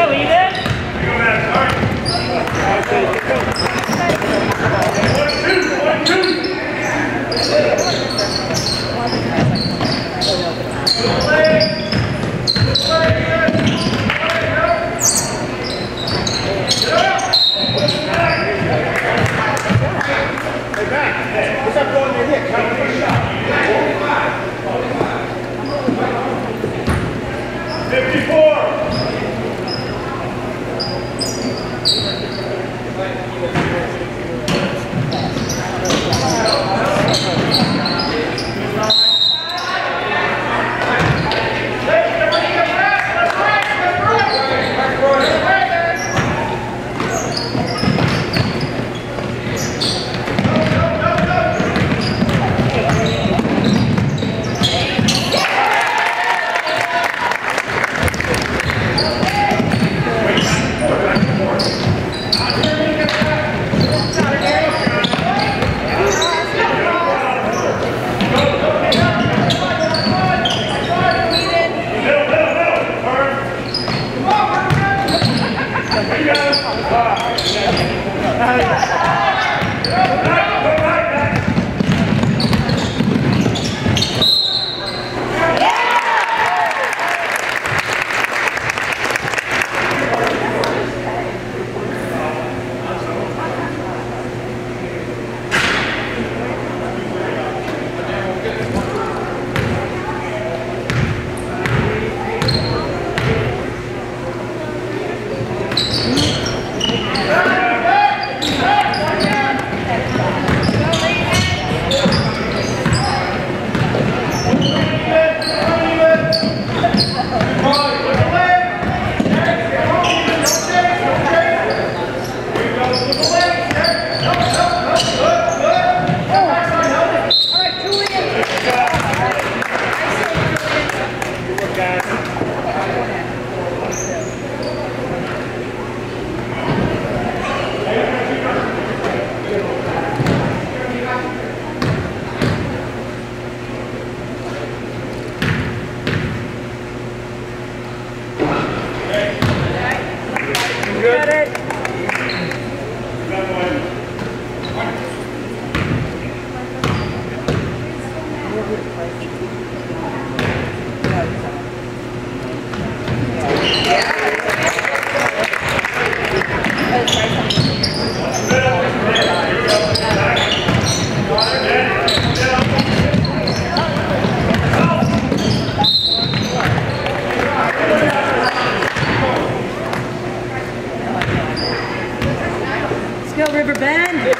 Go, it? guys. Come on,